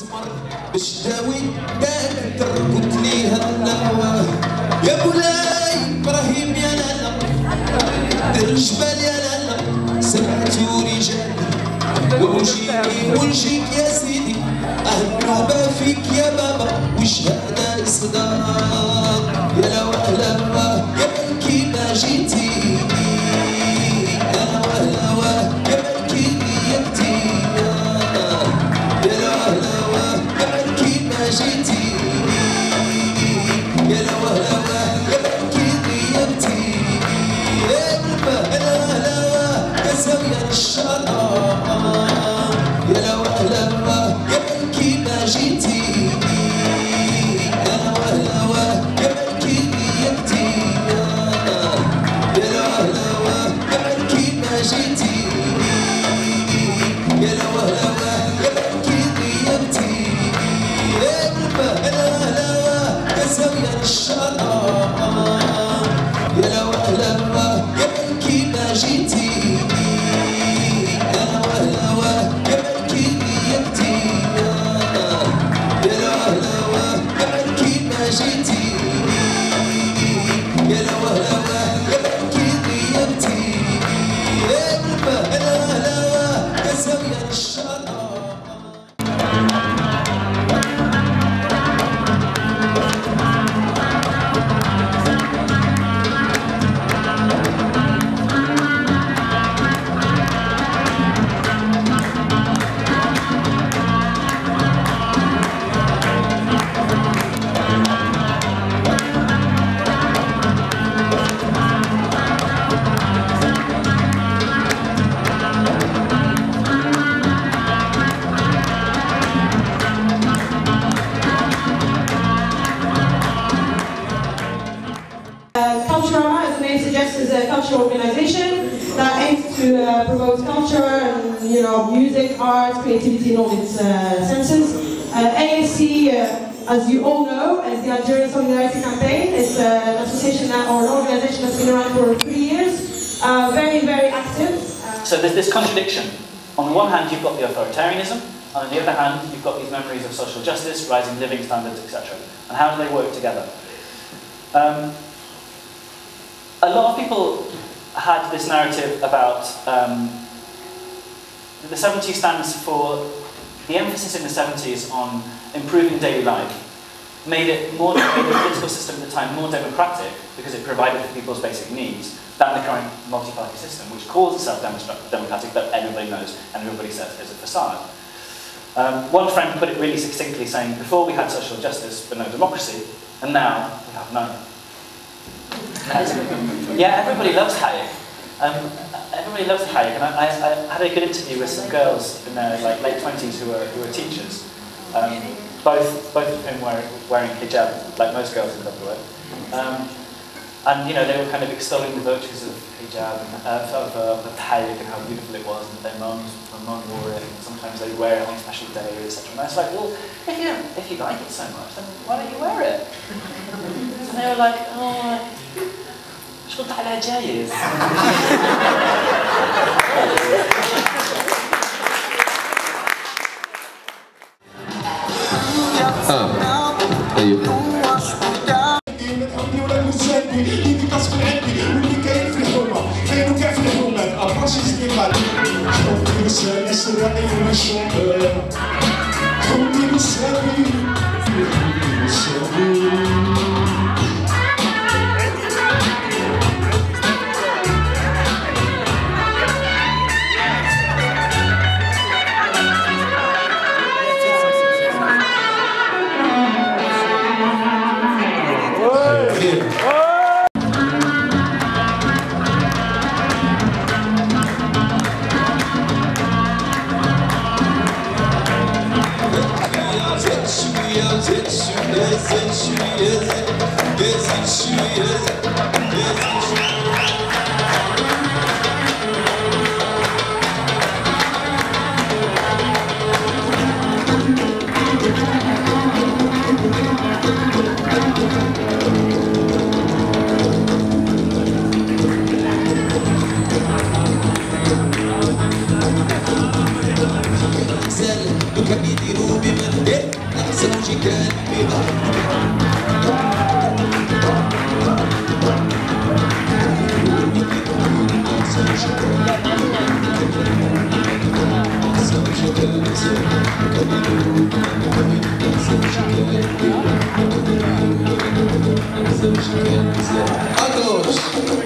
تمر باش داوي بالك تركت ليها النواه يا مولاي إبراهيم يا لالا دير الجبال يا لالا سمعتو رجال ونجيك ونجيك يا سيدي. أهلا فيك يا بابا. وشهادة إصدار 的心情。يا لو organization that aims to uh, promote culture and you know music, art, creativity in all its uh, senses. Uh, ASC, uh, as you all know, is the Algerian Solidarity Campaign. It's uh, an association that, or an organization that's been around for three years. Uh, very, very active. So there's this contradiction. On the one hand, you've got the authoritarianism, on the other hand, you've got these memories of social justice, rising living standards, etc. And how do they work together? Um, a lot of people had this narrative about um, the 70s stands for the emphasis in the 70s on improving daily life made it more made the political system at the time more democratic because it provided for people's basic needs than the current multi-party system, which calls itself democratic, but everybody knows and everybody says is a facade. Um, one friend put it really succinctly, saying, "Before we had social justice but no democracy, and now we have none." Yeah, everybody loves haik. Um, everybody loves haik, and I, I, I had a good interview with some girls in their like late twenties who were who were teachers. Um, both both of whom were wearing hijab, like most girls in Dublin. Um, and you know they were kind of extolling the virtues of hijab and uh, of, uh, of haik and how beautiful it was, and their moms, their mom wore it. And sometimes they wear it on special days, etc. And I was like, well, if you if you like it so much, then why don't you wear it? they were like, oh, مش كنت على جايز. آه أيوه السرائي والشعبان حبي مصابي في حبي مصابي here. Yes, yes, sure is. Yes, it yes, is. Sanji Sanji Sanji Sanji